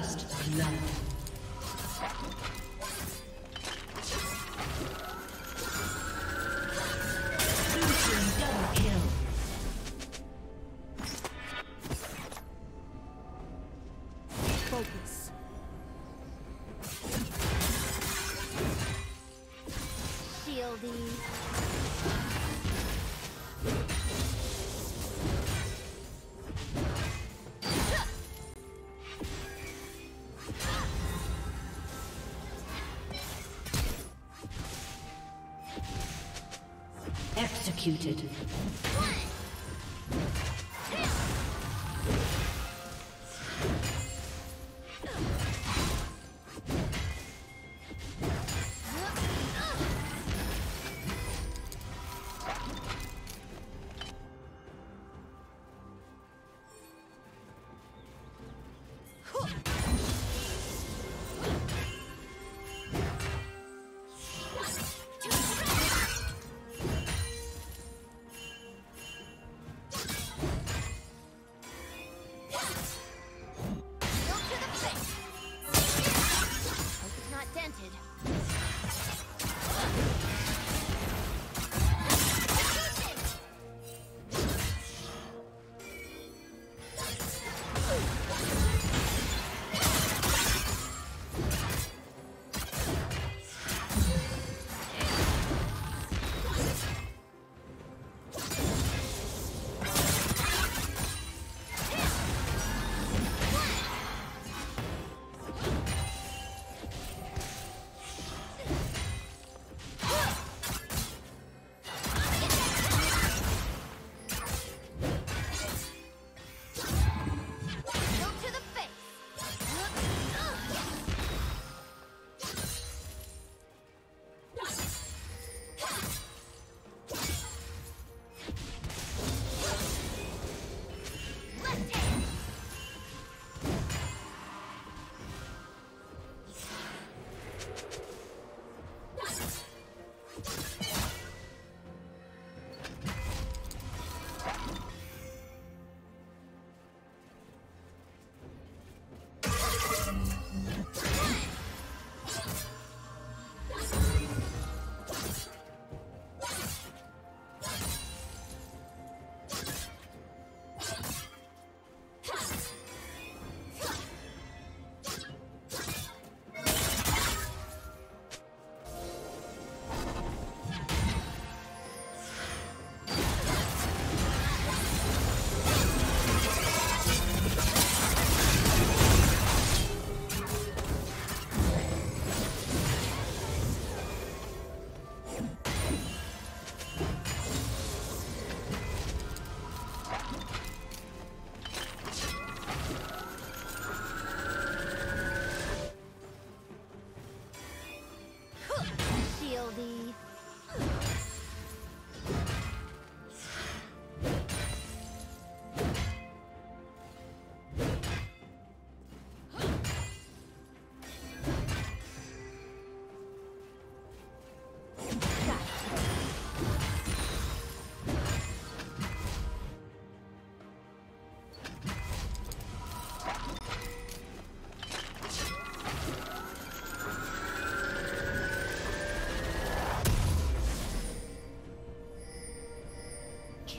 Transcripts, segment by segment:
First blood. Executed.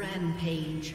Rampage.